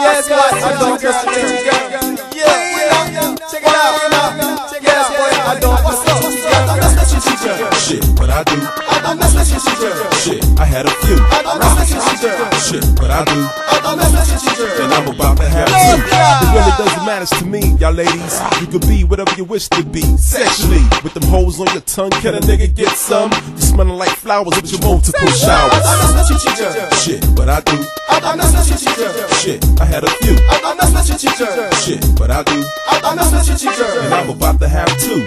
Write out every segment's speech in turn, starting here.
Yes, what? I don't just Shit, but I do. I don't mess with you. Shit, I had a few. I don't mess with you. Shit, but I do. I don't mess with you. And I'm about to have two. It really doesn't matter to me, y'all ladies. You could be whatever you wish to be. Sexually, with them hoes on your tongue, can a nigga get some? You smelling like flowers with your multiple I showers. don't mess with you. Shit, but I do. I don't mess with you. Shit, I had a few. I don't mess with you. Shit, but I do. I don't mess with you. And I'm about to have two.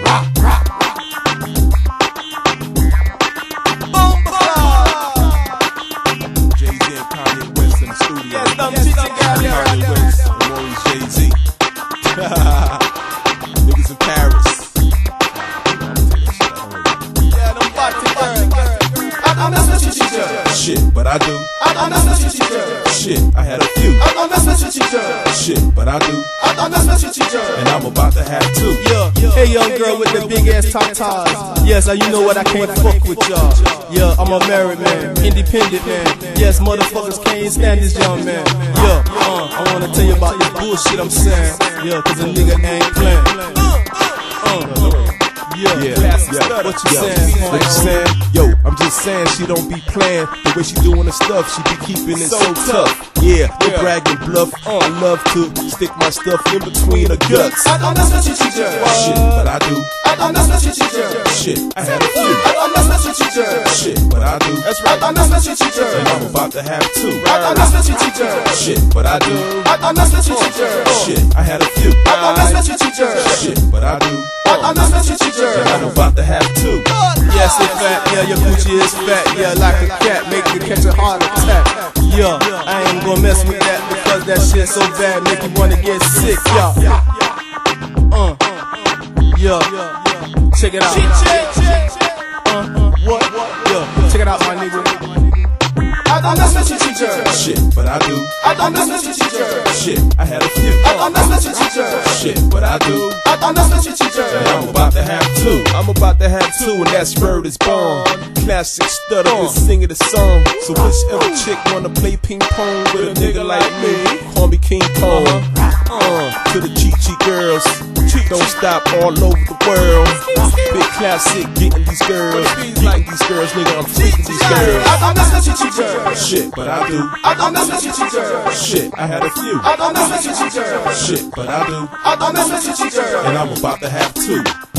In Paris. Yeah, them party girl. I don't mess with you, teacher. Shit, but I do. I don't mess with you, teacher. Shit, I had a few. I don't mess with you, teacher. Shit, but I do. I don't mess with you, teacher. And I'm about to have two. Yeah, hey young girl with the big ass top ties. Yes, now you know what I can't fuck with y'all. Yeah, I'm a married man, independent man. Yes, motherfuckers can't stand this young man. Yeah, uh, I wanna tell bullshit I'm saying. Yeah, cause a nigga ain't playing. Uh, yeah, Yeah, yeah. What you yeah. saying? What you saying? Yo, I'm just saying she don't be playing the way she doing the stuff. She be keeping it so, tough. Yeah, no Yeah. bragging bluff. I love to stick my stuff in between her guts. I don't mess with you, teacher. Shit, but I do. I don't mess with you, teacher. Shit, I had a few. I don't mess with you, teacher. Shit, but I do. That's I don't mess with you, teacher. And I'm about to have two. I don't mess with you, teacher. Shit, but I do. I don't mess with you, teacher. Shit, I had a few. I don't mess with you, teacher. Shit, but I do. I don't mess with you, teacher. And I'm about to have two. Yes, it's fat. Yeah, your Gucci is fat. Yeah, like a cat, make you catch a heart attack. Yeah, I ain't gonna mess with that because that shit so bad, make you wanna get sick. Yeah, uh, yeah, check it out. Uh, what? Yeah, check it out, my nigga. I don't mess with you, teacher. Shit, but I do. I don't mess with you, teacher. Shit, I had a few. I don't mess with you, teacher. Shit, but I do. I don't mess with you, teacher. And I'm about to have two. I'm about to have two, and that's Bird is born. Klassic Studda and singing the song. So whichever chick wanna play ping pong with a nigga like me, call me King Kong. Uh, to the Chi Chi girls, don't stop all over the world. Big classic, getting these girls, getting these girls, nigga, I'm freaking these girls. I don't mess with you, teacher. Shit, but I do. I don't mess with you, teacher. Shit, I had a few. I don't mess with you, teacher. Shit, but I do. I don't mess with you, teacher. And I'm about to have two.